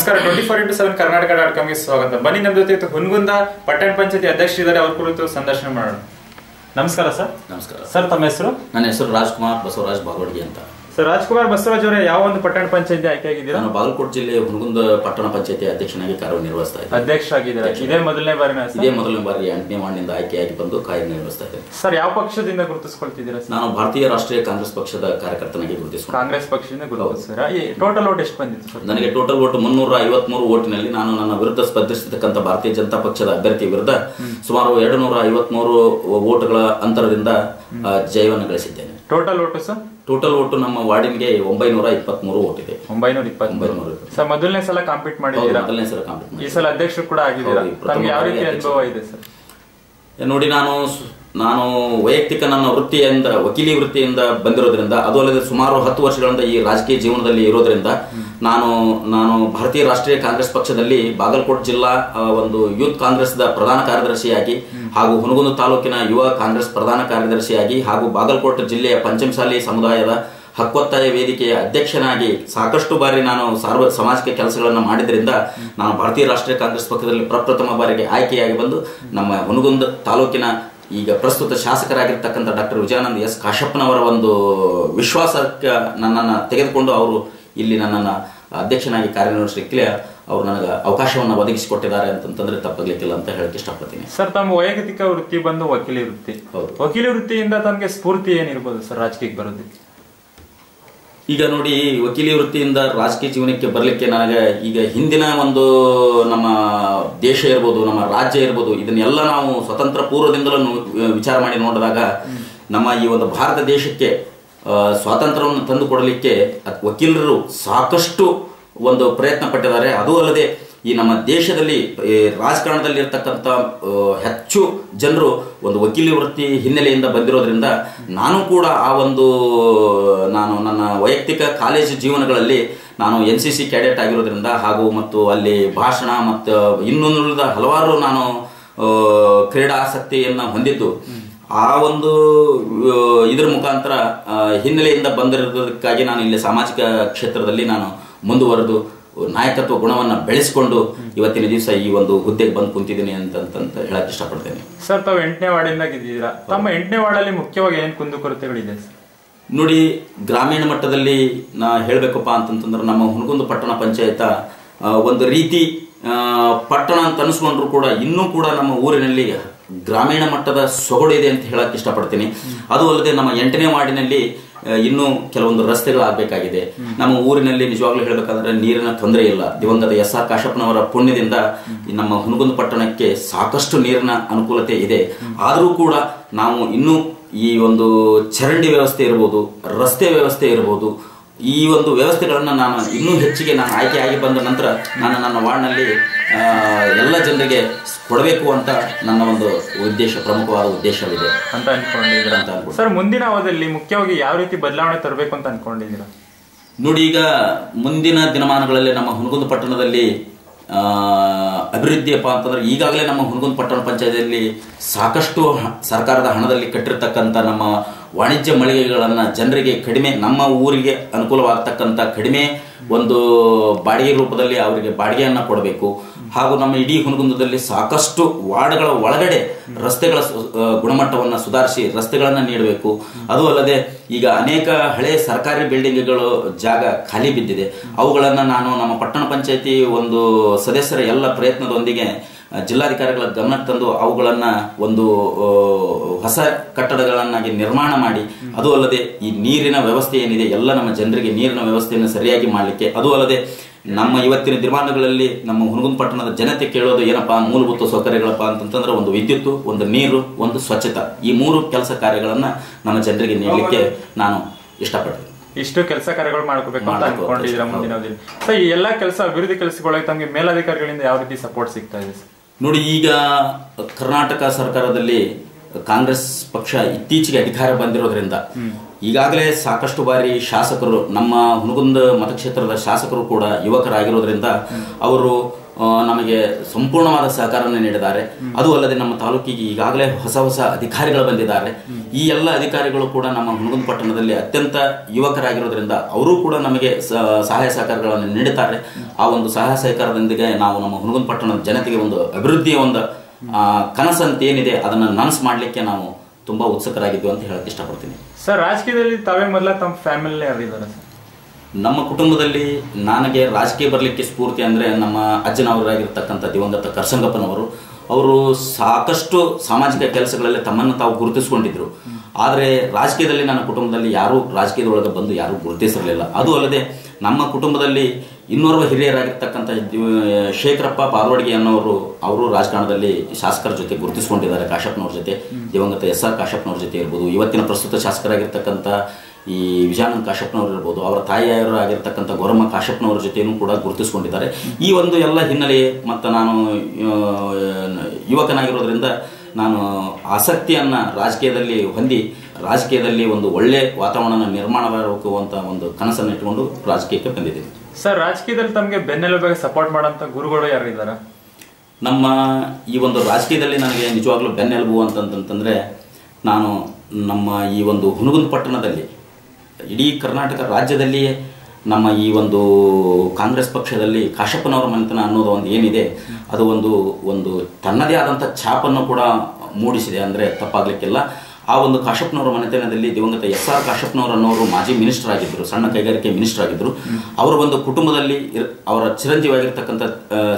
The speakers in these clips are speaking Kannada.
ನಮಸ್ಕಾರ. Twenty four into seven Karnataka dot ಕಾಮ್ಗೆ ಸ್ವಾಗತ. ಬನ್ನಿ ನಮ್ಮ ಜೊತೆ ಹುನಗುಂದ ಪಟ್ಟಣ ಪಂಚಾಯತಿ ಅಧ್ಯಕ್ಷರಿದ್ದಾರೆ ಅವ್ರ ಕುರಿತು ಸಂದರ್ಶನ ಮಾಡೋಣ. ನಮಸ್ಕಾರ ಸರ್. ನಮಸ್ಕಾರ. ಸರ್ ತಮ್ಮ ಹೆಸರು? ನನ್ನ ಹೆಸರು ರಾಜ್ಕುಮಾರ್ ಬಸವರಾಜ್ ಬಾಗೋಡ್ಗಿ ಅಂತ. ಸರ್ ರಾಜ್ಕುಮಾರ್ ಬಸವರಾಜ್ ಅವರೇ ಯಾವ ಒಂದು ಪಟ್ಟಣ ಪಂಚಾಯತಿ ಆಯ್ಕೆ ಆಗಿದ್ದೀರಾ ನಾನು ಬಾಗಲಕೋಟೆ ಜಿಲ್ಲೆಯ ಹುನಗುಂದ ಪಟ್ಟಣ ಪಂಚಾಯತಿ ಅಧ್ಯಕ್ಷನಾಗಿ ಕಾರ್ಯನಿರ್ವಹಿಸ್ತಾ ಇದ್ದೆ ಅಧ್ಯಕ್ಷ. ಇದೇ ಮೊದಲನೇ ಬಾರಿ ಇದೇ ಮೊದಲನೇ ಬಾರಿ ಎಂಟನೇ ವಾರ್ಡ್ನಿಂದ ಆಯ್ಕೆಯಾಗಿ ಬಂದು ಕಾರ್ಯನಿರ್ವಹಿಸ್ತಾ ಇದ್ದೇನೆ. ಸರ್ ಯಾವ ಪಕ್ಷದಿಂದ ಗುರುತಿಸಿಕೊಳ್ತಿದ್ದೀರಾ ಸರ್? ನಾನು ಭಾರತೀಯ ರಾಷ್ಟ್ರೀಯ ಕಾಂಗ್ರೆಸ್ ಪಕ್ಷದ ಕಾರ್ಯಕರ್ತನಾಗಿ ಗುರುತಿಸಿಕೊಂಡು. ಕಾಂಗ್ರೆಸ್ ಪಕ್ಷದಿಂದ ಗುರುತಿಸ್ತೀರಾ? ಟೋಟಲ್ ಓಟ್ ಎಷ್ಟು ಬಂದಿತ್ತು ಸರ್? ನನಗೆ ಟೋಟಲ್ ಓಟ್ ಮುನ್ನೂರ ಐವತ್ಮೂರು ಓಟಿನಲ್ಲಿ ನಾನು ನನ್ನ ವಿರುದ್ಧ ಸ್ಪರ್ಧಿಸತಕ್ಕಂಥ ಭಾರತೀಯ ಜನತಾ ಪಕ್ಷದ ಅಭ್ಯರ್ಥಿ ವಿರುದ್ಧ ಸುಮಾರು ಎರಡು ನೂರ ಐವತ್ಮೂರು ಓಟ್ಗಳ ಅಂತರದಿಂದ ಜಯವನ್ನು ಗಳಿಸಿದ್ದೇನೆ. Total vote sir? Total vote ನಮ್ಮ ವಾರ್ಡಿನ್ಗೆ ಒಂಬೈನೂರ ಇಪ್ಪತ್ಮೂರು ಓಟ್ ಇದೆ. ಒಂಬೈನೂರ ಇಪ್ಪತ್ಮೂರು. ಸರ್ ಮೊದಲನೇ ಸಲ ಕಾಂಪೀಟ್ ಮಾಡಿದ್ದೀರಾ? ಮೊದಲನೇ ಸಲ ಕಾಂಪ್ಲೀಟ್ ಈ ಸಲ ಅಧ್ಯಕ್ಷರು ಕೂಡ ಆಗಿದ್ದೀರಾ? ಯಾವ ರೀತಿ ಅನುಭವ ಇದೆ ಸರ್? ನೋಡಿ ನಾನು ನಾನು ವೈಯಕ್ತಿಕ ನನ್ನ ವೃತ್ತಿಯಿಂದ, ವಕೀಲಿ ವೃತ್ತಿಯಿಂದ ಬಂದಿರೋದ್ರಿಂದ, ಅದು ಅಲ್ಲದೆ ಸುಮಾರು ಹತ್ತು ವರ್ಷಗಳಿಂದ ಈ ರಾಜಕೀಯ ಜೀವನದಲ್ಲಿ ಇರೋದ್ರಿಂದ, ನಾನು ನಾನು ಭಾರತೀಯ ರಾಷ್ಟ್ರೀಯ ಕಾಂಗ್ರೆಸ್ ಪಕ್ಷದಲ್ಲಿ ಬಾಗಲಕೋಟೆ ಜಿಲ್ಲಾ ಒಂದು ಯೂತ್ ಕಾಂಗ್ರೆಸ್ದ ಪ್ರಧಾನ ಕಾರ್ಯದರ್ಶಿಯಾಗಿ ಹಾಗೂ ಹುನಗುಂದ ತಾಲೂಕಿನ ಯುವ ಕಾಂಗ್ರೆಸ್ ಪ್ರಧಾನ ಕಾರ್ಯದರ್ಶಿಯಾಗಿ ಹಾಗೂ ಬಾಗಲಕೋಟೆ ಜಿಲ್ಲೆಯ ಪಂಚಮಸಾಲಿ ಸಮುದಾಯದ ಹಕ್ಕೊತ್ತಾಯ ವೇದಿಕೆಯ ಅಧ್ಯಕ್ಷನಾಗಿ ಸಾಕಷ್ಟು ಬಾರಿ ನಾನು ಸಾರ್ವ, ಸಾಮಾಜಿಕ ಕೆಲಸಗಳನ್ನು ಮಾಡಿದ್ರಿಂದ ನಾನು ಭಾರತೀಯ ರಾಷ್ಟ್ರೀಯ ಕಾಂಗ್ರೆಸ್ ಪಕ್ಷದಲ್ಲಿ ಪ್ರಪ್ರಥಮ ಬಾರಿಗೆ ಆಯ್ಕೆಯಾಗಿ ಬಂದು ನಮ್ಮ ಹುನಗುಂದ ತಾಲೂಕಿನ ಈಗ ಪ್ರಸ್ತುತ ಶಾಸಕರಾಗಿರ್ತಕ್ಕಂಥ ಡಾಕ್ಟರ್ ವಿಜಯಾನಂದ ಎಸ್ ಕಾಶಪ್ಪನವರ ಒಂದು ವಿಶ್ವಾಸಕ್ಕೆ ನನ್ನನ್ನು ತೆಗೆದುಕೊಂಡು ಅವರು ಇಲ್ಲಿ ನನ್ನನ್ನು ಅಧ್ಯಕ್ಷನಾಗಿ ಕಾರ್ಯನಿರ್ವಹಿಸಲಿಕ್ಕೆ ಅವರು ನನಗೆ ಅವಕಾಶವನ್ನು ಒದಗಿಸಿಕೊಟ್ಟಿದ್ದಾರೆ ಅಂತಂತಂದ್ರೆ ತಪ್ಪಾಗ್ಲಿಕ್ಕಿಲ್ಲ ಅಂತ ಹೇಳಕ್ಕೆ ಇಷ್ಟಪಡ್ತೀನಿ. ಸರ್ ತಮ್ಮ ವೈಯಕ್ತಿಕ ವೃತ್ತಿ ಬಂದು ವಕೀಲಿ ವೃತ್ತಿ. ಹೌದು. ವಕೀಲಿ ವೃತ್ತಿಯಿಂದ ತಮಗೆ ಸ್ಫೂರ್ತಿ ಏನಿರ್ಬೋದು ಸರ್ ರಾಜಕೀಯಕ್ಕೆ ಬರೋದಕ್ಕೆ? ಈಗ ನೋಡಿ, ವಕೀಲಿ ವೃತ್ತಿಯಿಂದ ರಾಜಕೀಯ ಜೀವನಕ್ಕೆ ಬರಲಿಕ್ಕೆ ನನಗೆ ಈಗ ಹಿಂದಿನ ಒಂದು ನಮ್ಮ ದೇಶ ಇರ್ಬೋದು, ನಮ್ಮ ರಾಜ್ಯ ಇರ್ಬೋದು, ಇದನ್ನೆಲ್ಲ ನಾವು ಸ್ವತಂತ್ರ ಪೂರ್ವದಿಂದಲೂ ವಿಚಾರ ಮಾಡಿ ನೋಡಿದಾಗ ನಮ್ಮ ಈ ಒಂದು ಭಾರತ ದೇಶಕ್ಕೆ ಸ್ವಾತಂತ್ರ್ಯವನ್ನು ತಂದು ಕೊಡಲಿಕ್ಕೆ ಅದ್- ವಕೀಲರು ಸಾಕಷ್ಟು ಒಂದು ಪ್ರಯತ್ನ ಪಟ್ಟಿದ್ದಾರೆ. ಅದು ಅಲ್ಲದೆ ಈ ನಮ್ಮ ದೇಶದಲ್ಲಿ ರಾಜಕಾರಣದಲ್ಲಿ ಇರ್ತಕ್ಕಂಥ ಹೆಚ್ಚು ಜನರು ಒಂದು ವಕೀಲಿ ವೃತ್ತಿ ಹಿನ್ನೆಲೆಯಿಂದ ಬಂದಿರೋದ್ರಿಂದ ನಾನು ಕೂಡ ಆ ಒಂದು, ನಾನು ನನ್ನ ವೈಯಕ್ತಿಕ ಕಾಲೇಜು ಜೀವನಗಳಲ್ಲಿ ನಾನು ಎನ್ ಸಿ ಸಿ ಕ್ಯಾಡೆಟ್ ಆಗಿರೋದ್ರಿಂದ ಹಾಗೂ ಮತ್ತು ಅಲ್ಲಿ ಭಾಷಣ ಮತ್ತು ಇನ್ನೊಂದುಳಿದ ಹಲವಾರು ನಾನು ಕ್ರೀಡಾ ಆಸಕ್ತಿಯನ್ನು ಹೊಂದಿದ್ದು. ಆ ಒಂದು ಇದ್ರ ಮುಖಾಂತರ ಹಿನ್ನೆಲೆಯಿಂದ ಬಂದಿರೋದಕ್ಕಾಗಿ ನಾನು ಇಲ್ಲಿ ಸಾಮಾಜಿಕ ಕ್ಷೇತ್ರದಲ್ಲಿ ನಾನು ಮುಂದುವರೆದು ನಾಯಕತ್ವ ಗುಣವನ್ನು ಬೆಳೆಸಿಕೊಂಡು ಇವತ್ತಿನ ದಿವಸ ಈ ಒಂದು ಹುದ್ದೆಗೆ ಬಂದು ಕುಂತಿದ್ದೀನಿ ಅಂತಂತ ಹೇಳಕ್ ಇಷ್ಟಪಡ್ತೇನೆ. ಸರ್ ತಾವು ಎಂಟನೇ ವಾರ್ಡಿಂದ ಗೆದ್ದಿದ್ದೀರಾ ತಮ್ಮ ಎಂಟನೇ ವಾರ್ಡಲ್ಲಿ ಮುಖ್ಯವಾಗಿ ಏನು ಕುಂದುಕೊರತೆಗಳಿದೆ ಸರ್? ನೋಡಿ ಗ್ರಾಮೀಣ ಮಟ್ಟದಲ್ಲಿ ನಾ ಹೇಳಬೇಕಪ್ಪ ಅಂತಂತಂದ್ರೆ ನಮ್ಮ ಹುನಗುಂದ ಪಟ್ಟಣ ಪಂಚಾಯತ ಒಂದು ರೀತಿ ಪಟ್ಟಣ ಅಂತ ಅನಿಸ್ಕೊಂಡ್ರು ಕೂಡ ಇನ್ನೂ ಕೂಡ ನಮ್ಮ ಊರಿನಲ್ಲಿ ಗ್ರಾಮೀಣ ಮಟ್ಟದ ಸೊಗಡು ಇದೆ ಅಂತ ಹೇಳಕ್ ಇಷ್ಟಪಡ್ತೀನಿ. ಅದು ಅಲ್ಲದೆ ನಮ್ಮ ಎಂಟನೇ ವಾರ್ಡಿನಲ್ಲಿ ಇನ್ನೂ ಕೆಲವೊಂದು ರಸ್ತೆಗಳು ಆಗಬೇಕಾಗಿದೆ. ನಮ್ಮ ಊರಿನಲ್ಲಿ ನಿಜವಾಗ್ಲೂ ಹೇಳಬೇಕಾದ್ರೆ ನೀರಿನ ತೊಂದರೆ ಇಲ್ಲ. ದಿವಂಗತ ಎಸ್ ಆರ್ ಕಾಶಪ್ಪನವರ ಪುಣ್ಯದಿಂದ ನಮ್ಮ ಹುನಗುಂದ ಪಟ್ಟಣಕ್ಕೆ ಸಾಕಷ್ಟು ನೀರಿನ ಅನುಕೂಲತೆ ಇದೆ. ಆದರೂ ಕೂಡ ನಾವು ಇನ್ನೂ ಈ ಒಂದು ಚರಂಡಿ ವ್ಯವಸ್ಥೆ ಇರ್ಬೋದು, ರಸ್ತೆ ವ್ಯವಸ್ಥೆ ಇರ್ಬೋದು ಈ ಒಂದು ವ್ಯವಸ್ಥೆಗಳನ್ನು ನಾನು ಇನ್ನೂ ಹೆಚ್ಚಿಗೆ ನಾನು ಆಯ್ಕೆಯಾಗಿ ಬಂದ ನಂತರ ನಾನು ನನ್ನ ವಾರ್ಡ್ನಲ್ಲಿ ಎಲ್ಲ ಜನರಿಗೆ ಕೊಡಬೇಕು ಅಂತ ನನ್ನ ಒಂದು ಉದ್ದೇಶ ಪ್ರಮುಖವಾದ ಉದ್ದೇಶವಿದೆ ಅಂತ ಅನ್ಕೊಂಡಿದ್ದೀರಾ ಅಂತ. ಸರ್ ಮುಂದಿನ ಅವಧಿಯಲ್ಲಿ ಮುಖ್ಯವಾಗಿ ಯಾವ ರೀತಿ ಬದಲಾವಣೆ ತರಬೇಕು ಅಂತ ಅನ್ಕೊಂಡಿದ್ದೀರಾ ನೋಡಿ ಈಗ ಮುಂದಿನ ದಿನಮಾನಗಳಲ್ಲಿ ನಮ್ಮ ಹುನಗುಂದ ಪಟ್ಟಣದಲ್ಲಿ ಅಭಿವೃದ್ಧಿಯಪ್ಪ ಅಂತಂದ್ರೆ ಈಗಾಗಲೇ ನಮ್ಮ ಹುನಗುಂದ ಪಟ್ಟಣ ಪಂಚಾಯತಿಯಲ್ಲಿ ಸಾಕಷ್ಟು ಸರ್ಕಾರದ ಹಣದಲ್ಲಿ ಕಟ್ಟಿರ್ತಕ್ಕಂಥ ನಮ್ಮ ವಾಣಿಜ್ಯ ಮಳಿಗೆಗಳನ್ನು ಜನರಿಗೆ ಕಡಿಮೆ, ನಮ್ಮ ಊರಿಗೆ ಅನುಕೂಲವಾಗತಕ್ಕಂಥ ಕಡಿಮೆ ಒಂದು ಬಾಡಿಗೆ ರೂಪದಲ್ಲಿ ಅವರಿಗೆ ಬಾಡಿಗೆಯನ್ನು ಕೊಡಬೇಕು. ಹಾಗೂ ನಮ್ಮ ಇಡೀ ಹುನಗುಂದದಲ್ಲಿ ಸಾಕಷ್ಟು ವಾರ್ಡ್ಗಳ ಒಳಗಡೆ ರಸ್ತೆಗಳ ಗುಣಮಟ್ಟವನ್ನು ಸುಧಾರಿಸಿ ರಸ್ತೆಗಳನ್ನು ನೀಡಬೇಕು. ಅದು ಅಲ್ಲದೆ ಈಗ ಅನೇಕ ಹಳೆ ಸರ್ಕಾರಿ ಬಿಲ್ಡಿಂಗ್ಗಳು ಜಾಗ ಖಾಲಿ ಬಿದ್ದಿದೆ. ಅವುಗಳನ್ನು ನಾನು ನಮ್ಮ ಪಟ್ಟಣ ಪಂಚಾಯತಿ ಒಂದು ಸದಸ್ಯರ ಎಲ್ಲ ಪ್ರಯತ್ನದೊಂದಿಗೆ ಜಿಲ್ಲಾಧಿಕಾರಿಗಳ ಗಮನಕ್ಕೆ ತಂದು ಅವುಗಳನ್ನು ಒಂದು ಹೊಸ ಕಟ್ಟಡಗಳನ್ನಾಗಿ ನಿರ್ಮಾಣ ಮಾಡಿ ಅದು ಅಲ್ಲದೆ ಈ ನೀರಿನ ವ್ಯವಸ್ಥೆ ಏನಿದೆ ಎಲ್ಲ ನಮ್ಮ ಜನರಿಗೆ ನೀರಿನ ವ್ಯವಸ್ಥೆಯನ್ನು ಸರಿಯಾಗಿ ಮಾಡಲಿಕ್ಕೆ ಅದು ಅಲ್ಲದೆ ನಮ್ಮ ಇವತ್ತಿನ ದಿನಮಾನಗಳಲ್ಲಿ ನಮ್ಮ ಹುನಗುಂದ ಪಟ್ಟಣದ ಜನತೆ ಕೇಳೋದು ಏನಪ್ಪಾ ಮೂಲಭೂತ ಸೌಕರ್ಯಗಳಪ್ಪ ಅಂತಂತಂದ್ರೆ ಒಂದು ವಿದ್ಯುತ್ ಒಂದು ನೀರು ಒಂದು ಸ್ವಚ್ಛತಾ. ಈ ಮೂರು ಕೆಲಸ ಕಾರ್ಯಗಳನ್ನ ನಮ್ಮ ಜನರಿಗೆ ನೀಡಲಿಕ್ಕೆ ನಾನು ಇಷ್ಟಪಡ್ತೀನಿ. ಇಷ್ಟು ಕೆಲಸ ಕಾರ್ಯಗಳು ಮಾಡ್ಕೋಬೇಕು ಅಂತ ಅನ್ಕೊಂಡಿದ್ದೀರಾ ಮುಂದಿನ ದಿನ. ಸರ್ ಈ ಎಲ್ಲಾ ಕೆಲಸ ಅಭಿವೃದ್ಧಿ ಕೆಲಸಗಳಿಗೆ ತಮಗೆ ಮೇಲಾಧಿಕಾರಿಗಳಿಂದ ಯಾವ ರೀತಿ ಸಪೋರ್ಟ್ ಸಿಗ್ತಾ ಇದೆ ಸರ್ ನೋಡಿ, ಈಗ ಕರ್ನಾಟಕ ಸರ್ಕಾರದಲ್ಲಿ ಕಾಂಗ್ರೆಸ್ ಪಕ್ಷ ಇತ್ತೀಚೆಗೆ ಅಧಿಕಾರ ಬಂದಿರೋದ್ರಿಂದ ಈಗಾಗಲೇ ಸಾಕಷ್ಟು ಬಾರಿ ಶಾಸಕರು ನಮ್ಮ ಹುನಗುಂದ ಮತಕ್ಷೇತ್ರದ ಶಾಸಕರು ಕೂಡ ಯುವಕರಾಗಿರೋದ್ರಿಂದ ಅವರು ನಮಗೆ ಸಂಪೂರ್ಣವಾದ ಸಹಕಾರವನ್ನು ನೀಡಿದ್ದಾರೆ. ಅದು ಅಲ್ಲದೆ ನಮ್ಮ ತಾಲೂಕಿಗೆ ಈಗಾಗಲೇ ಹೊಸ ಹೊಸ ಅಧಿಕಾರಿಗಳು ಬಂದಿದ್ದಾರೆ. ಈ ಎಲ್ಲ ಅಧಿಕಾರಿಗಳು ಕೂಡ ನಮ್ಮ ಹುಣಗುಂದ ಪಟ್ಟಣದಲ್ಲಿ ಅತ್ಯಂತ ಯುವಕರಾಗಿರೋದ್ರಿಂದ ಅವರು ಕೂಡ ನಮಗೆ ಸಹಾಯ ಸಹಕಾರಗಳನ್ನು ನೀಡುತ್ತಾರೆ ಆ ಒಂದು ಸಹಾಯ ಸಹಕಾರದೊಂದಿಗೆ ನಾವು ನಮ್ಮ ಹುಣಗುಂದ ಪಟ್ಟಣದ ಜನತೆಗೆ ಒಂದು ಅಭಿವೃದ್ಧಿಯ ಒಂದು ಕನಸಂತ ಏನಿದೆ ಅದನ್ನು ನನಸು ಮಾಡಲಿಕ್ಕೆ ನಾವು ತುಂಬಾ ಉತ್ಸುಕರಾಗಿದ್ವಿ ಅಂತ ಹೇಳಕ್ ಇಷ್ಟಪಡ್ತೀನಿ. ಸರ್ ರಾಜಕೀಯದಲ್ಲಿ ತಾವೇ ಮೊದಲ ತಮ್ಮ ಫ್ಯಾಮಿಲಿ ಯಾರಿದ್ದಾರೆ ಸರ್? ನಮ್ಮ ಕುಟುಂಬದಲ್ಲಿ ನನಗೆ ರಾಜಕೀಯ ಬರಲಿಕ್ಕೆ ಸ್ಫೂರ್ತಿ ಅಂದರೆ ನಮ್ಮ ಅಜ್ಜನವರಾಗಿರ್ತಕ್ಕಂಥ ದಿವಂಗತ ಕರ್ಸಂಗಪ್ಪನವರು ಅವರು ಸಾಕಷ್ಟು ಸಾಮಾಜಿಕ ಕೆಲಸಗಳಲ್ಲಿ ತಮ್ಮನ್ನು ತಾವು ಗುರುತಿಸಿಕೊಂಡಿದ್ರು. ಆದರೆ ರಾಜಕೀಯದಲ್ಲಿ ನನ್ನ ಕುಟುಂಬದಲ್ಲಿ ಯಾರೂ ರಾಜಕೀಯದೊಳಗೆ ಬಂದು ಯಾರೂ ಗುರುತಿಸಿರಲಿಲ್ಲ. ಅದು ಅಲ್ಲದೆ ನಮ್ಮ ಕುಟುಂಬದಲ್ಲಿ ಇನ್ನೋರ್ವ ಹಿರಿಯರಾಗಿರ್ತಕ್ಕಂಥ ಶೇಖರಪ್ಪ ಪಾರ್ವಡಿಗೆ ಅನ್ನೋರು ಅವರು ರಾಜಕಾರಣದಲ್ಲಿ ಶಾಸಕರ ಜೊತೆ ಗುರುತಿಸಿಕೊಂಡಿದ್ದಾರೆ ಕಾಶಪ್ಪನವ್ರ ಜೊತೆ. ದಿವಂಗತ ಎಸ್ ಆರ್ ಕಾಶಪ್ಪನವ್ರ ಜೊತೆ ಇರ್ಬೋದು. ಇವತ್ತಿನ ಪ್ರಸ್ತುತ ಶಾಸಕರಾಗಿರ್ತಕ್ಕಂಥ ಈ ವಿಜಯಾನಂದ ಕಾಶಪ್ಪನವರು ಇರ್ಬೋದು ಅವರ ತಾಯಿಯವರು ಆಗಿರ್ತಕ್ಕಂಥ ಗೌರಮ್ಮ ಕಾಶಪ್ಪನವರ ಜೊತೆಯೂ ಕೂಡ ಗುರುತಿಸಿಕೊಂಡಿದ್ದಾರೆ. ಈ ಒಂದು ಎಲ್ಲ ಹಿನ್ನೆಲೆ ಮತ್ತು ನಾನು ಯುವಕನಾಗಿರೋದ್ರಿಂದ ನಾನು ಆಸಕ್ತಿಯನ್ನು ರಾಜಕೀಯದಲ್ಲಿ ಹೊಂದಿ ರಾಜಕೀಯದಲ್ಲಿ ಒಂದು ಒಳ್ಳೆ ವಾತಾವರಣ ನಿರ್ಮಾಣ ಮಾಡಬೇಕು ಅಂತ ಒಂದು ಕನಸನ್ನು ಇಟ್ಟುಕೊಂಡು ರಾಜಕೀಯಕ್ಕೆ ಬಂದಿದ್ದೀನಿ. ಸರ್ ರಾಜಕೀಯದಲ್ಲಿ ತಮಗೆ ಬೆನ್ನೆಲುಬಾಗಿ ಸಪೋರ್ಟ್ ಮಾಡೋಂಥ ಗುರುಗಳು ಯಾರಿದ್ದಾರೆ? ನಮ್ಮ ಈ ಒಂದು ರಾಜಕೀಯದಲ್ಲಿ ನನಗೆ ನಿಜವಾಗ್ಲೂ ಬೆನ್ನೆಲುಬು ಅಂತಂತಂದ್ರೆ ನಾನು ನಮ್ಮ ಈ ಒಂದು ಹುನಗುಂದ ಪಟ್ಟಣದಲ್ಲಿ ಇಡೀ ಕರ್ನಾಟಕ ರಾಜ್ಯದಲ್ಲಿಯೇ ನಮ್ಮ ಈ ಒಂದು ಕಾಂಗ್ರೆಸ್ ಪಕ್ಷದಲ್ಲಿ ಕಾಶಪ್ಪನವರ ಮನೆತನ ಅನ್ನೋದು ಒಂದು ಏನಿದೆ, ಅದು ಒಂದು ಒಂದು ತನ್ನದೇ ಆದಂಥ ಛಾಪನ್ನು ಕೂಡ ಮೂಡಿಸಿದೆ. ಅಂದರೆ ತಪ್ಪಾಗಲಿಕ್ಕಿಲ್ಲ. ಆ ಒಂದು ಕಾಶಪ್ಪನವರ ಮನೆತನದಲ್ಲಿ ದಿವಂಗತ ಎಸ್ ಆರ್ ಕಾಶಪ್ಪನವರು ಅನ್ನೋರು ಮಾಜಿ ಮಿನಿಸ್ಟರ್ ಆಗಿದ್ದರು ಸಣ್ಣ ಕೈಗಾರಿಕೆ ಮಿನಿಸ್ಟರ್ ಆಗಿದ್ದರು ಅವರ ಒಂದು ಕುಟುಂಬದಲ್ಲಿ ಅವರ ಚಿರಂಜೀವಿಯಾಗಿರ್ತಕ್ಕಂಥ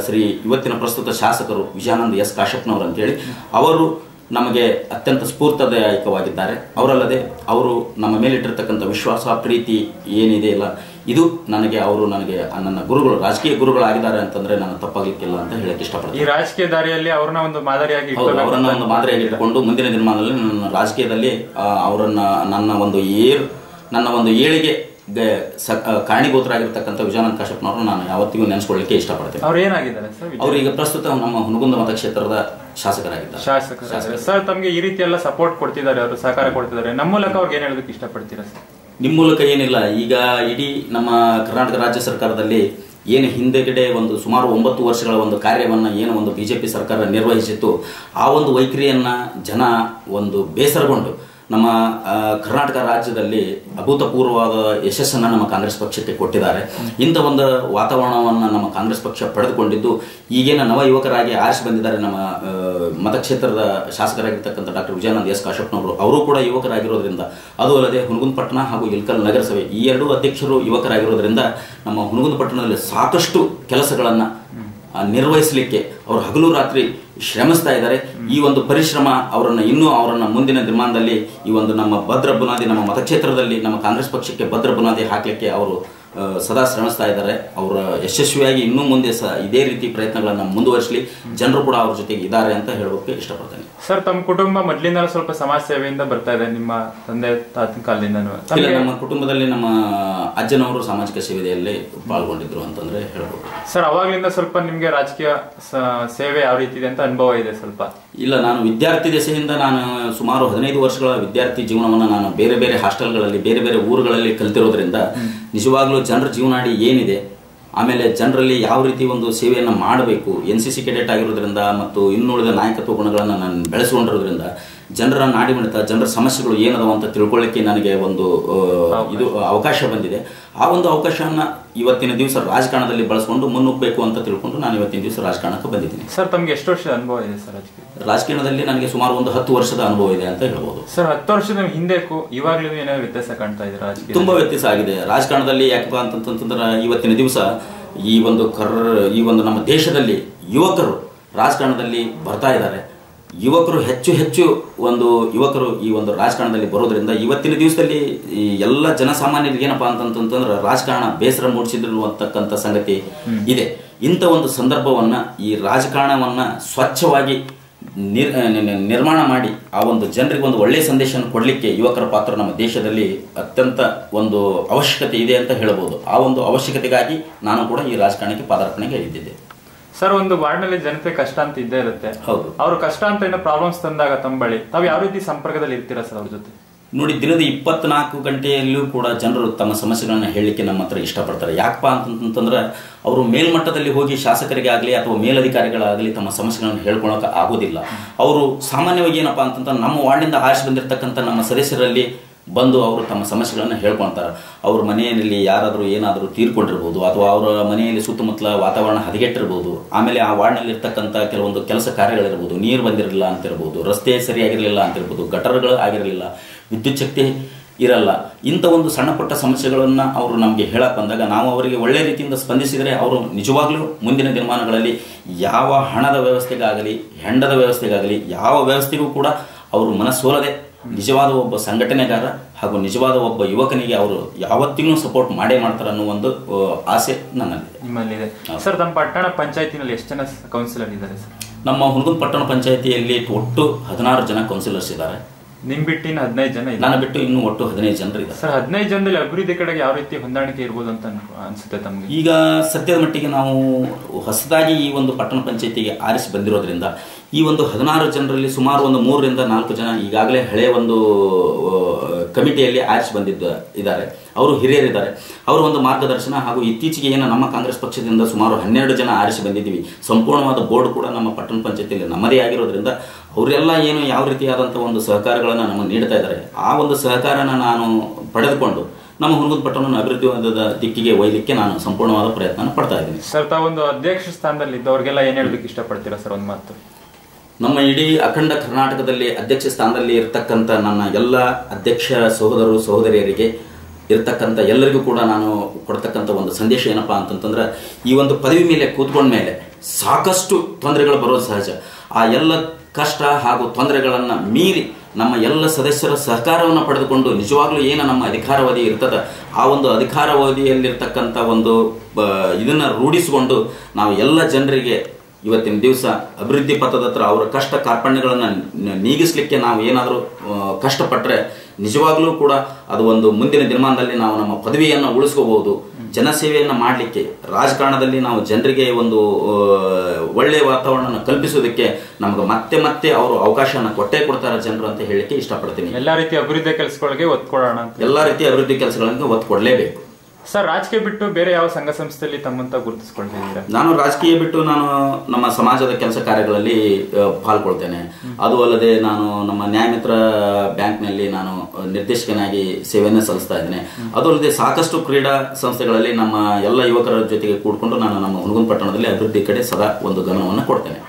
ಶ್ರೀ ಇವತ್ತಿನ ಪ್ರಸ್ತುತ ಶಾಸಕರು ವಿಜಯಾನಂದ ಎಸ್ ಕಾಶಪ್ಪನವರು ಅಂತೇಳಿ, ಅವರು ನಮಗೆ ಅತ್ಯಂತ ಸ್ಫೂರ್ತದಾಯಕವಾಗಿದ್ದಾರೆ. ಅವರಲ್ಲದೆ ಅವರು ನಮ್ಮ ಮೇಲಿಟ್ಟಿರ್ತಕ್ಕಂಥ ವಿಶ್ವಾಸ ಪ್ರೀತಿ ಏನಿದೆ ಇಲ್ಲ ಇದು ನನಗೆ ಅವರು ನನಗೆ ನನ್ನ ಗುರುಗಳು ರಾಜಕೀಯ ಗುರುಗಳಾಗಿದ್ದಾರೆ ಅಂತಂದ್ರೆ ನಾನು ತಪ್ಪಾಗಲಿಕ್ಕಿಲ್ಲ ಅಂತ ಹೇಳಕ್ಕೆ ಇಷ್ಟಪಡ್ತೀನಿ. ಈ ರಾಜಕೀಯ ದಾರಿಯಲ್ಲಿ ಅವ್ರನ್ನ ಒಂದು ಮಾದರಿಯಾಗಿ ಅವರನ್ನ ಒಂದು ಮಾದರಿಯಾಗಿ ಇಟ್ಟುಕೊಂಡು ಮುಂದಿನ ದಿನಮಾನದಲ್ಲಿ ನನ್ನ ರಾಜಕೀಯದಲ್ಲಿ ಅವರನ್ನ ನನ್ನ ಒಂದು ಏರ್ ನನ್ನ ಒಂದು ಏಳಿಗೆ ಸ- ಕಾರಣೀಭೂತರಾಗಿರ್ತಕ್ಕಂಥ ವಿಜಯಾನಂದ ಕಾಶಪ್ಪನವರು ನಾನು ಯಾವತ್ತಿಗೂ ನೆನೆಸ್ಕೊಳ್ಳಿಕ್ಕೆ ಇಷ್ಟಪಡ್ತೇನೆ. ಅವ್ರು ಏನಾಗಿದ್ದಾರೆ ಅವರು ಈಗ ಪ್ರಸ್ತುತ ನಮ್ಮ ಹುನಗುಂದ ಮತಕ್ಷೇತ್ರದ ಶಾಸಕರಾಗಿದ್ದಾರೆ. ಶಾಸಕರು ಸರ್ ತಮಗೆ ಈ ರೀತಿ ಎಲ್ಲ ಸಪೋರ್ಟ್ ಕೊಡ್ತಿದ್ದಾರೆ ಅವರು ಸಹಕಾರ ಕೊಡ್ತಿದ್ದಾರೆ. ನಮ್ಮ ಮೂಲಕ ಅವ್ರಿಗೆ ಏನ್ ಹೇಳೋದಕ್ಕೆ ಇಷ್ಟಪಡ್ತೀರಾ ಸರ್? ನಿಮ್ಮ ಮೂಲಕ ಏನಿಲ್ಲ. ಈಗ ಇಡೀ ನಮ್ಮ ಕರ್ನಾಟಕ ರಾಜ್ಯ ಸರ್ಕಾರದಲ್ಲಿ ಏನು ಹಿಂದೆಗಡೆ ಒಂದು ಸುಮಾರು ಒಂಬತ್ತು ವರ್ಷಗಳ ಒಂದು ಕಾರ್ಯವನ್ನು ಏನು ಒಂದು ಬಿಜೆಪಿ ಸರ್ಕಾರ ನಿರ್ವಹಿಸಿತ್ತು ಆ ಒಂದು ವೈಖರಿಯನ್ನು ಜನ ಒಂದು ಬೇಸರಗೊಂಡು ನಮ್ಮ ಕರ್ನಾಟಕ ರಾಜ್ಯದಲ್ಲಿ ಅಭೂತಪೂರ್ವವಾದ ಯಶಸ್ಸನ್ನು ನಮ್ಮ ಕಾಂಗ್ರೆಸ್ ಪಕ್ಷಕ್ಕೆ ಕೊಟ್ಟಿದ್ದಾರೆ. ಇಂಥ ಒಂದು ವಾತಾವರಣವನ್ನು ನಮ್ಮ ಕಾಂಗ್ರೆಸ್ ಪಕ್ಷ ಪಡೆದುಕೊಂಡಿದ್ದು ಈಗೇನ ನವ ಯುವಕರಾಗಿ ಆರಿಸಿ ಬಂದಿದ್ದಾರೆ ನಮ್ಮ ಮತಕ್ಷೇತ್ರದ ಶಾಸಕರಾಗಿರ್ತಕ್ಕಂಥ ಡಾಕ್ಟರ್ ವಿಜಯಾನಂದ ಎಸ್ ಕಾಶಪ್ಪನವರು, ಅವರು ಕೂಡ ಯುವಕರಾಗಿರೋದ್ರಿಂದ, ಅದು ಅಲ್ಲದೆ ಹುನಗುಂದಪಟ್ಟಣ ಹಾಗೂ ಇಲ್ಕಲ್ ನಗರಸಭೆ, ಈ ಎರಡೂ ಅಧ್ಯಕ್ಷರು ಯುವಕರಾಗಿರೋದ್ರಿಂದ ನಮ್ಮ ಹುನಗುಂದಪಟ್ಟಣದಲ್ಲಿ ಸಾಕಷ್ಟು ಕೆಲಸಗಳನ್ನು ನಿರ್ವಹಿಸಲಿಕ್ಕೆ ಅವರು ಹಗಲು ರಾತ್ರಿ ಶ್ರಮಿಸ್ತಾ ಇದ್ದಾರೆ. ಈ ಒಂದು ಪರಿಶ್ರಮ ಅವರನ್ನು, ಇನ್ನೂ ಅವರನ್ನು ಮುಂದಿನ ದಿನಮಾನದಲ್ಲಿ ಈ ಒಂದು ನಮ್ಮ ಭದ್ರ ಬುನಾದಿ, ನಮ್ಮ ಮತಕ್ಷೇತ್ರದಲ್ಲಿ ನಮ್ಮ ಕಾಂಗ್ರೆಸ್ ಪಕ್ಷಕ್ಕೆ ಭದ್ರ ಬುನಾದಿ ಹಾಕಲಿಕ್ಕೆ ಅವರು ಸದಾ ಶ್ರಮಿಸ್ತಾ ಇದ್ದಾರೆ. ಅವರ ಯಶಸ್ವಿಯಾಗಿ ಇನ್ನೂ ಮುಂದೆ ಸಹ ಇದೇ ರೀತಿ ಪ್ರಯತ್ನಗಳನ್ನು ಮುಂದುವರಿಸಲಿ. ಜನರು ಕೂಡ ಅವ್ರ ಜೊತೆಗೆ ಇದ್ದಾರೆ ಅಂತ ಹೇಳೋಕೆ ಇಷ್ಟಪಡ್ತೇನೆ. ಸರ್ ತಮ್ಮ ಕುಟುಂಬ ಮೊದ್ಲಿಂದ ಸ್ವಲ್ಪ ಸಮಾಜ ಸೇವೆಯಿಂದ ಬರ್ತಾ ಇದೆ. ನಿಮ್ಮ ತಂದೆ ತಾತನ ಕಾಲದಿಂದನೂ. ಇಲ್ಲ ನಮ್ಮ ಕುಟುಂಬದಲ್ಲಿ ನಮ್ಮ ಅಜ್ಜನವರು ಸಾಮಾಜಿಕ ಸೇವೆಯಲ್ಲಿ ಪಾಲ್ಗೊಂಡಿದ್ರು ಅಂತಂದ್ರೆ ಹೇಳ್ಬೋದು. ಸರ್ ಅವಾಗ್ಲಿಂದ ಸ್ವಲ್ಪ ನಿಮ್ಗೆ ರಾಜಕೀಯ ಸೇವೆ ಯಾವ ರೀತಿ ಇದೆ ಅಂತ ಅನುಭವ ಇದೆ ಸ್ವಲ್ಪ. ಇಲ್ಲ ನಾನು ವಿದ್ಯಾರ್ಥಿ ದೆಸೆಯಿಂದ ನಾನು ಸುಮಾರು ಹದಿನೈದು ವರ್ಷಗಳ ವಿದ್ಯಾರ್ಥಿ ಜೀವನವನ್ನು ನಾನು ಬೇರೆ ಬೇರೆ ಹಾಸ್ಟೆಲ್ಗಳಲ್ಲಿ ಬೇರೆ ಬೇರೆ ಊರುಗಳಲ್ಲಿ ಕಲಿತಿರೋದ್ರಿಂದ ನಿಜವಾಗ್ಲೂ ಜನರ ಜೀವನಾಡಿ ಏನಿದೆ ಆಮೇಲೆ ಜನರಲ್ಲಿ ಯಾವ ರೀತಿ ಒಂದು ಸೇವೆಯನ್ನು ಮಾಡಬೇಕು, ಎನ್ ಸಿ ಸಿ ಕೆಡೆಟ್ ಆಗಿರೋದ್ರಿಂದ ಮತ್ತು ಇನ್ನುಳಿದ ನಾಯಕತ್ವ ಗುಣಗಳನ್ನು ನಾನು ಬೆಳೆಸ್ಕೊಂಡಿರೋದ್ರಿಂದ ಜನರ ನಾಡಿ ಮಿಡಿತ ಜನರ ಸಮಸ್ಯೆಗಳು ಏನದವ ಅಂತ ತಿಳ್ಕೊಳ್ಳಿಕ್ಕೆ ನನಗೆ ಒಂದು ಇದು ಅವಕಾಶ ಬಂದಿದೆ. ಆ ಒಂದು ಅವಕಾಶವನ್ನ ಇವತ್ತಿನ ದಿವಸ ರಾಜಕಾರಣದಲ್ಲಿ ಬಳಸ್ಕೊಂಡು ಮುನ್ನುಗ್ಗಬೇಕು ಅಂತ ತಿಳ್ಕೊಂಡು ನಾನು ಇವತ್ತಿನ ದಿವಸ ರಾಜಕಾರಣಕ್ಕೆ ಬಂದಿದ್ದೀನಿ. ಸರ್ ತಮಗೆ ಎಷ್ಟು ವರ್ಷದ ಅನುಭವ ಇದೆ ಸರ್ ರಾಜಕೀಯ? ರಾಜಕೀಯದಲ್ಲಿ ನನಗೆ ಸುಮಾರು ಒಂದು ಹತ್ತು ವರ್ಷದ ಅನುಭವ ಇದೆ ಅಂತ ಹೇಳ್ಬೋದು. ಸರ್ ಹತ್ತು ವರ್ಷದ ಹಿಂದೆಕ್ಕೂ ಇವಾಗಲೂ ಏನೋ ವ್ಯತ್ಯಾಸ ಕಾಣ್ತಾ ಇದೆ ರಾಜಕೀಯ ತುಂಬಾ ವ್ಯತ್ಯಾಸ ಆಗಿದೆ. ರಾಜಕಾರಣದಲ್ಲಿ ಯಾಕಪ್ಪ ಅಂತಂತಂದ್ರೆ ಇವತ್ತಿನ ದಿವಸ ಈ ಒಂದು ಕರ್ ಈ ಒಂದು ನಮ್ಮ ದೇಶದಲ್ಲಿ ಯುವಕರು ರಾಜಕಾರಣದಲ್ಲಿ ಬರ್ತಾ ಇದ್ದಾರೆ. ಯುವಕರು ಹೆಚ್ಚು ಹೆಚ್ಚು ಒಂದು ಯುವಕರು ಈ ಒಂದು ರಾಜಕಾರಣದಲ್ಲಿ ಬರೋದ್ರಿಂದ ಇವತ್ತಿನ ದಿವಸದಲ್ಲಿ ಈ ಎಲ್ಲ ಜನಸಾಮಾನ್ಯರಿಗೆ ಏನಪ್ಪಾ ಅಂತಂತಂದ್ರೆ ರಾಜಕಾರಣ ಬೇಸರ ಮೂಡಿಸಿದ್ರು ಅಂತಕ್ಕಂಥ ಸಂಗತಿ ಇದೆ. ಇಂಥ ಒಂದು ಸಂದರ್ಭವನ್ನು ಈ ರಾಜಕಾರಣವನ್ನು ಸ್ವಚ್ಛವಾಗಿ ನಿರ್ ನಿರ್ಮಾಣ ಮಾಡಿ ಆ ಒಂದು ಜನರಿಗೆ ಒಂದು ಒಳ್ಳೆಯ ಸಂದೇಶವನ್ನು ಕೊಡಲಿಕ್ಕೆ ಯುವಕರ ಪಾತ್ರ ನಮ್ಮ ದೇಶದಲ್ಲಿ ಅತ್ಯಂತ ಒಂದು ಅವಶ್ಯಕತೆ ಇದೆ ಅಂತ ಹೇಳಬಹುದು ಆ ಒಂದು ಅವಶ್ಯಕತೆಗಾಗಿ ನಾನು ಕೂಡ ಈ ರಾಜಕಾರಣಕ್ಕೆ ಪಾದಾರ್ಪಣೆಗೆ ಇದ್ದಿದ್ದೆ. ಸರ್ ಒಂದು ವಾರ್ಡ್ನಲ್ಲಿ ಜನತೆ ಕಷ್ಟ ಅಂತ ಇದ್ದೇ ಇರುತ್ತೆ. ಹೌದು. ಅವ್ರು ಕಷ್ಟ ಅಂತ ಏನೋ ಪ್ರಾಬ್ಲಮ್ಸ್ ತಂದಾಗ ತಮ್ಮ ಬಳಿ ತಾವು ಯಾವ ರೀತಿ ಸಂಪರ್ಕದಲ್ಲಿ ಇರ್ತೀರಾ ಸರ್ ಅವ್ರ ಜೊತೆ? ನೋಡಿ ದಿನದ ಇಪ್ಪತ್ನಾಲ್ಕು ಗಂಟೆಯಲ್ಲೂ ಕೂಡ ಜನರು ತಮ್ಮ ಸಮಸ್ಯೆಗಳನ್ನ ಹೇಳಲಿಕ್ಕೆ ನಮ್ಮ ಹತ್ರ ಇಷ್ಟಪಡ್ತಾರೆ. ಯಾಕಪ್ಪ ಅಂತಂತಂದ್ರೆ ಅವರು ಮೇಲ್ಮಟ್ಟದಲ್ಲಿ ಹೋಗಿ ಶಾಸಕರಿಗೆ ಆಗಲಿ ಅಥವಾ ಮೇಲಧಿಕಾರಿಗಳಾಗಲಿ ತಮ್ಮ ಸಮಸ್ಯೆಗಳನ್ನು ಹೇಳ್ಕೊಳಕ್ಕೆ ಆಗೋದಿಲ್ಲ. ಅವರು ಸಾಮಾನ್ಯವಾಗಿ ಏನಪ್ಪಾ ಅಂತಂದ್ರೆ ನಮ್ಮ ವಾರ್ಡಿಂದ ಹಾರಿಸಿ ಬಂದಿರತಕ್ಕಂಥ ನಮ್ಮ ಸದಸ್ಯರಲ್ಲಿ ಬಂದು ಅವರು ತಮ್ಮ ಸಮಸ್ಯೆಗಳನ್ನು ಹೇಳ್ಕೊಳ್ತಾರೆ ಅವ್ರ ಮನೆಯಲ್ಲಿ ಯಾರಾದರೂ ಏನಾದರೂ ತೀರ್ಕೊಂಡಿರ್ಬೋದು ಅಥವಾ ಅವರ ಮನೆಯಲ್ಲಿ ಸುತ್ತಮುತ್ತಲ ವಾತಾವರಣ ಹದಗೆಟ್ಟಿರ್ಬೋದು. ಆಮೇಲೆ ಆ ವಾರ್ಡ್ನಲ್ಲಿ ಇರ್ತಕ್ಕಂಥ ಕೆಲವೊಂದು ಕೆಲಸ ಕಾರ್ಯಗಳಿರ್ಬೋದು. ನೀರು ಬಂದಿರಲಿಲ್ಲ ಅಂತಿರ್ಬೋದು. ರಸ್ತೆ ಸರಿಯಾಗಿರಲಿಲ್ಲ ಅಂತಿರ್ಬೋದು. ಗಟರ್ಗಳು ಆಗಿರಲಿಲ್ಲ. ವಿದ್ಯುತ್ ಶಕ್ತಿ ಇರಲ್ಲ. ಇಂಥ ಒಂದು ಸಣ್ಣ ಪುಟ್ಟ ಸಮಸ್ಯೆಗಳನ್ನು ಅವರು ನಮಗೆ ಹೇಳಕ್ಕೆ ಬಂದಾಗ ನಾವು ಅವರಿಗೆ ಒಳ್ಳೆ ರೀತಿಯಿಂದ ಸ್ಪಂದಿಸಿದರೆ ಅವರು ನಿಜವಾಗ್ಲೂ ಮುಂದಿನ ದಿನಮಾನಗಳಲ್ಲಿ ಯಾವ ಹಣದ ವ್ಯವಸ್ಥೆಗಾಗಲಿ, ಹೆಂಡದ ವ್ಯವಸ್ಥೆಗಾಗಲಿ, ಯಾವ ವ್ಯವಸ್ಥೆಗೂ ಕೂಡ ಅವರು ಮನಸ್ಸೋಲದೆ ನಿಜವಾದ ಒಬ್ಬ ಸಂಘಟನೆಗಾರ ಹಾಗೂ ನಿಜವಾದ ಒಬ್ಬ ಯುವಕನಿಗೆ ಅವರು ಯಾವತ್ತಿಗೂ ಸಪೋರ್ಟ್ ಮಾಡೇ ಮಾಡ್ತಾರೆ ಅನ್ನೋ ಒಂದು ಆಸೆ ನನ್ನಲ್ಲಿದೆ ನಿಮ್ಮಲ್ಲಿದೆ ಸರ್ ನಮ್ಮ ಪಟ್ಟಣ ಪಂಚಾಯತಿನಲ್ಲಿ ಎಷ್ಟು ಜನ ಕೌನ್ಸಿಲರ್ ಇದ್ದಾರೆ ಸರ್? ನಮ್ಮ ಹುಣಗುಂದ ಪಟ್ಟಣ ಪಂಚಾಯತಿಯಲ್ಲಿ ಒಟ್ಟು ಹದಿನಾರು ಜನ ಕೌನ್ಸಿಲರ್ಸ್ ಇದ್ದಾರೆ. ನಿಮ್ ಬಿಟ್ಟಿನ ಹದಿನೈದು ಜನ ನಾನು ಬಿಟ್ಟು ಇನ್ನೂ ಒಟ್ಟು ಹದಿನೈದು ಜನರು ಇದ್ದಾರೆ. ಸರ್ ಹದಿನೈದು ಜನದಲ್ಲಿ ಅಭಿವೃದ್ಧಿ ಕಡೆಗೆ ಯಾವ ರೀತಿ ಹೊಂದಾಣಿಕೆ ಇರ್ಬೋದು ಅಂತ ಅನ್ಸುತ್ತೆ ತಮಗೆ? ಈಗ ಸದ್ಯದ ಮಟ್ಟಿಗೆ ನಾವು ಹೊಸದಾಗಿ ಈ ಒಂದು ಪಟ್ಟಣ ಪಂಚಾಯತಿಗೆ ಆರಿಸಿ ಬಂದಿರೋದ್ರಿಂದ ಈ ಒಂದು ಹದಿನಾರು ಜನರಲ್ಲಿ ಸುಮಾರು ಒಂದು ಮೂರರಿಂದ ನಾಲ್ಕು ಜನ ಈಗಾಗಲೇ ಹಳೆಯ ಒಂದು ಕಮಿಟಿಯಲ್ಲಿ ಆರಿಸಿ ಬಂದಿದ್ದ ಇದ್ದಾರೆ. ಅವರು ಹಿರಿಯರಿದ್ದಾರೆ. ಅವರು ಒಂದು ಮಾರ್ಗದರ್ಶನ ಹಾಗೂ ಇತ್ತೀಚೆಗೆ ಏನು ನಮ್ಮ ಕಾಂಗ್ರೆಸ್ ಪಕ್ಷದಿಂದ ಸುಮಾರು ಹನ್ನೆರಡು ಜನ ಆರಿಸಿ ಬಂದಿದ್ದೀವಿ. ಸಂಪೂರ್ಣವಾದ ಬೋರ್ಡ್ ಕೂಡ ನಮ್ಮ ಪಟ್ಟಣ ಪಂಚಾಯತಿಯಲ್ಲಿ ನಮ್ಮದೇ ಆಗಿರೋದ್ರಿಂದ ಅವರೆಲ್ಲ ಏನು ಯಾವ ರೀತಿಯಾದಂಥ ಒಂದು ಸಹಕಾರಗಳನ್ನು ನಮಗೆ ನೀಡ್ತಾ ಇದ್ದಾರೆ. ಆ ಒಂದು ಸಹಕಾರನ ನಾನು ಪಡೆದುಕೊಂಡು ನಮ್ಮ ಹುಣಗುಂದ ಪಟ್ಟಣವನ್ನು ಅಭಿವೃದ್ಧಿ ಹೊಂದದ ದಿಕ್ಕಿಗೆ ಒಯ್ಯಲಿಕ್ಕೆ ನಾನು ಸಂಪೂರ್ಣವಾದ ಪ್ರಯತ್ನ ಪಡ್ತಾ ಇದ್ದೀನಿ. ಸರ್, ತಾವೊಂದು ಅಧ್ಯಕ್ಷ ಸ್ಥಾನದಲ್ಲಿ ಇದ್ದವ್ರಿಗೆಲ್ಲ ಏನು ಹೇಳೋದಕ್ಕೆ ಇಷ್ಟಪಡ್ತೀರಾ ಸರ್, ಒಂದು ಮಾತು? ನಮ್ಮ ಇಡೀ ಅಖಂಡ ಕರ್ನಾಟಕದಲ್ಲಿ ಅಧ್ಯಕ್ಷ ಸ್ಥಾನದಲ್ಲಿ ಇರತಕ್ಕಂಥ ನನ್ನ ಎಲ್ಲ ಅಧ್ಯಕ್ಷ ಸಹೋದರರು, ಸಹೋದರಿಯರಿಗೆ ಇರತಕ್ಕಂಥ ಎಲ್ಲರಿಗೂ ಕೂಡ ನಾನು ಕೊಡ್ತಕ್ಕಂಥ ಒಂದು ಸಂದೇಶ ಏನಪ್ಪ ಅಂತಂತಂದ್ರೆ, ಈ ಒಂದು ಪದವಿ ಮೇಲೆ ಕೂತ್ಕೊಂಡ ಮೇಲೆ ಸಾಕಷ್ಟು ತೊಂದರೆಗಳು ಬರೋದು ಸಹಜ. ಆ ಎಲ್ಲ ಕಷ್ಟ ಹಾಗೂ ತೊಂದರೆಗಳನ್ನು ಮೀರಿ ನಮ್ಮ ಎಲ್ಲ ಸದಸ್ಯರ ಸಹಕಾರವನ್ನು ಪಡೆದುಕೊಂಡು ನಿಜವಾಗ್ಲೂ ಏನು ನಮ್ಮ ಅಧಿಕಾರಾವಧಿ ಇರ್ತದ, ಆ ಒಂದು ಅಧಿಕಾರಾವಧಿಯಲ್ಲಿರ್ತಕ್ಕಂಥ ಒಂದು ಇದನ್ನು ರೂಢಿಸಿಕೊಂಡು ನಾವು ಎಲ್ಲ ಜನರಿಗೆ ಇವತ್ತಿನ ದಿವಸ ಅಭಿವೃದ್ಧಿ ಪಥದ ಹತ್ರ ಅವರ ಕಷ್ಟ ಕಾರ್ಪಣ್ಯಗಳನ್ನು ನೀಗಿಸಲಿಕ್ಕೆ ನಾವು ಏನಾದರೂ ಕಷ್ಟಪಟ್ಟರೆ ನಿಜವಾಗಲೂ ಕೂಡ ಅದು ಒಂದು ಮುಂದಿನ ದಿನಮಾನದಲ್ಲಿ ನಾವು ನಮ್ಮ ಪದವಿಯನ್ನು ಉಳಿಸ್ಕೋಬಹುದು. ಜನಸೇವೆಯನ್ನು ಮಾಡಲಿಕ್ಕೆ ರಾಜಕಾರಣದಲ್ಲಿ ನಾವು ಜನರಿಗೆ ಒಂದು ಒಳ್ಳೆಯ ವಾತಾವರಣ ಕಲ್ಪಿಸೋದಕ್ಕೆ ನಮ್ಗೆ ಮತ್ತೆ ಮತ್ತೆ ಅವರು ಅವಕಾಶವನ್ನು ಕೊಟ್ಟೇ ಕೊಡ್ತಾರೆ ಜನರು ಅಂತ ಹೇಳಲಿಕ್ಕೆ ಇಷ್ಟಪಡ್ತೀನಿ. ಎಲ್ಲ ರೀತಿಯ ಅಭಿವೃದ್ಧಿ ಕೆಲಸಗಳಿಗೆ ಒತ್ತು ಕೊಡೋಣ ಎಲ್ಲ ರೀತಿಯ ಅಭಿವೃದ್ಧಿ ಕೆಲಸಗಳಿಗೆ ಒತ್ತು ಕೊಡಲೇಬೇಕು ಸರ್ ರಾಜಕೀಯ ಬಿಟ್ಟು ಬೇರೆ ಯಾವ ಸಂಘ ಸಂಸ್ಥೆಯಲ್ಲಿ ತಮ್ಮಂತ ಗುರುತಿಸ್ಕೊಂಡಿದ್ದೀರಾ? ನಾನು ರಾಜಕೀಯ ಬಿಟ್ಟು ನಾನು ನಮ್ಮ ಸಮಾಜದ ಕೆಲಸ ಕಾರ್ಯಗಳಲ್ಲಿ ಪಾಲ್ಗೊಳ್ತೇನೆ. ಅದು ಅಲ್ಲದೆ ನಾನು ನಮ್ಮ ನ್ಯಾಯಮಿತ್ರ ಬ್ಯಾಂಕ್ನಲ್ಲಿ ನಾನು ನಿರ್ದೇಶಕನಾಗಿ ಸೇವೆಯನ್ನು ಸಲ್ಲಿಸ್ತಾ ಇದ್ದೇನೆ. ಅದು ಅಲ್ಲದೆ ಸಾಕಷ್ಟು ಕ್ರೀಡಾ ಸಂಸ್ಥೆಗಳಲ್ಲಿ ನಮ್ಮ ಎಲ್ಲ ಯುವಕರ ಜೊತೆಗೆ ಕೂಡಿಕೊಂಡು ನಾನು ನಮ್ಮ ಹುಣಗುಂದ ಪಟ್ಟಣದಲ್ಲಿ ಅಭಿವೃದ್ಧಿ ಕಡೆ ಸದಾ ಒಂದು ಗಮನವನ್ನು ಕೊಡ್ತೇನೆ.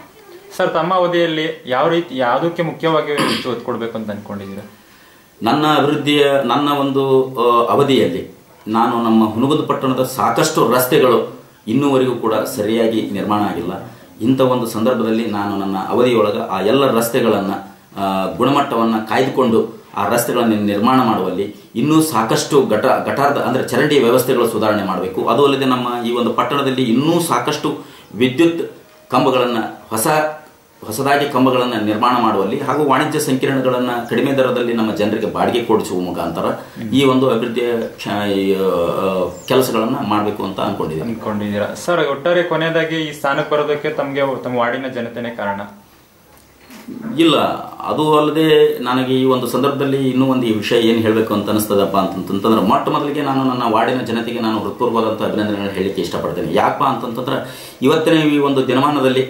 ಸರ್ ತಮ್ಮ ಅವಧಿಯಲ್ಲಿ ಯಾವ ರೀತಿ ಯಾವುದಕ್ಕೆ ಮುಖ್ಯವಾಗಿ ಹೆಚ್ಚು ಒತ್ತು ಕೊಡಬೇಕು ಅಂತ ಅನ್ಕೊಂಡಿದ್ದೀರಾ? ನನ್ನ ಅಭಿವೃದ್ಧಿಯ ನನ್ನ ಒಂದು ಅವಧಿಯಲ್ಲಿ ನಾನು ನಮ್ಮ ಹುನಗುದ ಪಟ್ಟಣದ ಸಾಕಷ್ಟು ರಸ್ತೆಗಳು ಇನ್ನೂವರೆಗೂ ಕೂಡ ಸರಿಯಾಗಿ ನಿರ್ಮಾಣ ಆಗಿಲ್ಲ. ಇಂಥ ಒಂದು ಸಂದರ್ಭದಲ್ಲಿ ನಾನು ನನ್ನ ಅವಧಿಯೊಳಗೆ ಆ ಎಲ್ಲ ರಸ್ತೆಗಳನ್ನು ಗುಣಮಟ್ಟವನ್ನು ಕಾಯ್ದುಕೊಂಡು ಆ ರಸ್ತೆಗಳನ್ನು ನಿರ್ಮಾಣ ಮಾಡುವಲ್ಲಿ ಇನ್ನೂ ಸಾಕಷ್ಟು ಘಟ, ಘಟಾರ್ಧ, ಅಂದರೆ ಚರಂಡಿ ವ್ಯವಸ್ಥೆಗಳು ಸುಧಾರಣೆ ಮಾಡಬೇಕು. ಅದು ಅಲ್ಲದೆ ನಮ್ಮ ಈ ಒಂದು ಪಟ್ಟಣದಲ್ಲಿ ಇನ್ನೂ ಸಾಕಷ್ಟು ವಿದ್ಯುತ್ ಕಂಬಗಳನ್ನು ಹೊಸ ಹೊಸದಾಗಿ ಕಂಬಗಳನ್ನು ನಿರ್ಮಾಣ ಮಾಡುವಲ್ಲಿ ಹಾಗೂ ವಾಣಿಜ್ಯ ಸಂಕೀರ್ಣಗಳನ್ನು ಕಡಿಮೆ ದರದಲ್ಲಿ ನಮ್ಮ ಜನರಿಗೆ ಬಾಡಿಗೆ ಕೊಡಿಸುವ ಮುಖಾಂತರ ಈ ಒಂದು ಅಭಿವೃದ್ಧಿಯ ಕೆಲಸಗಳನ್ನು ಮಾಡಬೇಕು ಅಂತ ಅನ್ಕೊಂಡಿದ್ದೀನಿ. ಅನ್ಕೊಂಡಿದ್ದೀರಾ? ಸರ್ ಒಟ್ಟಾರೆ ಕೊನೆಯದಾಗಿ ಈ ಸ್ಥಾನಕ್ಕೆ ಬರೋದಕ್ಕೆ ತಮಗೆ ತಮ್ಮ ವಾರ್ಡಿನ ಜನತೆನೇ ಕಾರಣ? ಇಲ್ಲ ಅದು ಅಲ್ಲದೆ ನನಗೆ ಈ ಒಂದು ಸಂದರ್ಭದಲ್ಲಿ ಇನ್ನೂ ಒಂದು ಈ ವಿಷಯ ಏನು ಹೇಳಬೇಕು ಅಂತ ಅನಿಸ್ತದಪ್ಪ ಅಂತಂತಂದ್ರೆ ಮೊಟ್ಟ ಮೊದಲಿಗೆ ನಾನು ನನ್ನ ವಾರ್ಡಿನ ಜನತೆಗೆ ನಾನು ಹೃತ್ಪೂರ್ವವಾದಂಥ ಅಭಿನಂದನೆಗಳನ್ನು ಹೇಳಲಿಕ್ಕೆ ಇಷ್ಟಪಡ್ತೇನೆ. ಯಾಕಪ್ಪ ಅಂತಂತಂದ್ರೆ ಇವತ್ತಿನ ಈ ಒಂದು ದಿನಮಾನದಲ್ಲಿ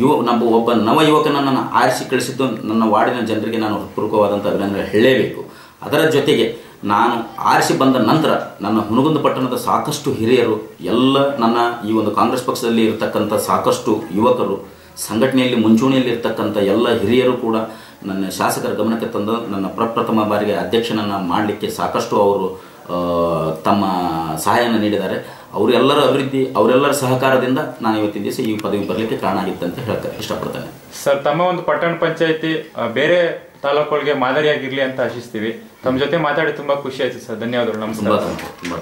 ಯುವ, ನಮ್ಮ ಒಬ್ಬ ನವ ಯುವಕನನ್ನು ಆರಿಸಿ ಕಳಿಸಿದ್ದು ನನ್ನ ವಾರ್ಡಿನ ಜನರಿಗೆ ನಾನು ಹೃತ್ಪೂರ್ವಕವಾದಂಥ ಅಭಿನಂದನೆ ಹೇಳಲೇಬೇಕು. ಅದರ ಜೊತೆಗೆ ನಾನು ಆರಿಸಿ ಬಂದ ನಂತರ ನನ್ನ ಹುನಗುಂದ ಪಟ್ಟಣದ ಸಾಕಷ್ಟು ಹಿರಿಯರು, ಎಲ್ಲ ನನ್ನ ಈ ಒಂದು ಕಾಂಗ್ರೆಸ್ ಪಕ್ಷದಲ್ಲಿ ಇರತಕ್ಕಂಥ ಸಾಕಷ್ಟು ಯುವಕರು, ಸಂಘಟನೆಯಲ್ಲಿ ಮುಂಚೂಣಿಯಲ್ಲಿ ಇರ್ತಕ್ಕಂಥ ಎಲ್ಲ ಹಿರಿಯರು ಕೂಡ ನನ್ನ ಶಾಸಕರ ಗಮನಕ್ಕೆ ತಂದು ನನ್ನ ಪ್ರಪ್ರಥಮ ಬಾರಿಗೆ ಅಧ್ಯಕ್ಷನನ್ನು ಮಾಡಲಿಕ್ಕೆ ಸಾಕಷ್ಟು ಅವರು ತಮ್ಮ ಸಹಾಯನ ನೀಡಿದ್ದಾರೆ. ಅವರೆಲ್ಲರ ಅಭಿವೃದ್ಧಿ ಅವರೆಲ್ಲರ ಸಹಕಾರದಿಂದ ನಾನು ಇವತ್ತಿನ ದಿವಸ ಈ ಪದವಿ ಬರಲಿಕ್ಕೆ ಕಾರಣ ಆಗಿತ್ತು ಅಂತ ಹೇಳಕ್ಕೆ ಇಷ್ಟಪಡ್ತೇನೆ. ಸರ್ ತಮ್ಮ ಒಂದು ಪಟ್ಟಣ ಪಂಚಾಯತಿ ಬೇರೆ ತಾಲೂಕುಗಳಿಗೆ ಮಾದರಿಯಾಗಿರಲಿ ಅಂತ ಆಶಿಸ್ತೀವಿ. ತಮ್ಮ ಜೊತೆ ಮಾತಾಡಿ ತುಂಬಾ ಖುಷಿ ಆಯ್ತು ಸರ್. ಧನ್ಯವಾದಗಳು. ನಮ್ಮ ನಮಸ್ಕಾರ. ತುಂಬ